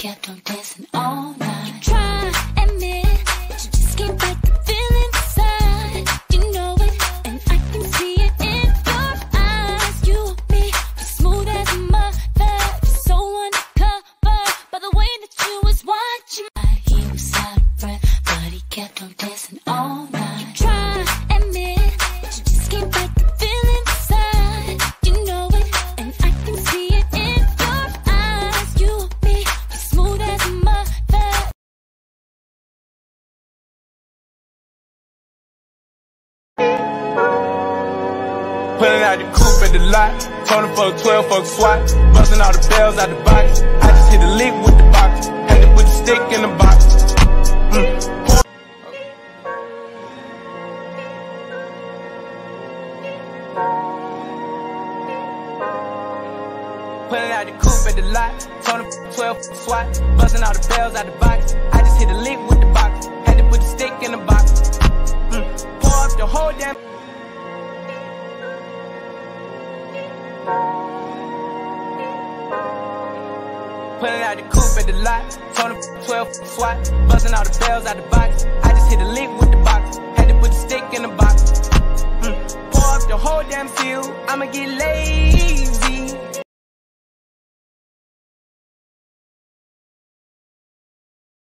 kept on dancing all night. Pulling out the coupe at the lot. Told him fuck 12, fuck SWAT. Busting all the bells out the box. I just hit a lick with the box. Had to put the stick in the box. Mm. Pulling out the coupe at the lot. Told him 12, fuck SWAT. Busting all the bells out the box. I just hit a lick with the box. Had to put the stick in the box. Mm. Pour up the whole damn. Pulling out the coupe at the lot. Told him 12 SWAT. Busting all the bells out the box. I just hit a lick with the box. Had to put the stick in the box. Mm. Pour up the whole damn field. I'ma get lazy.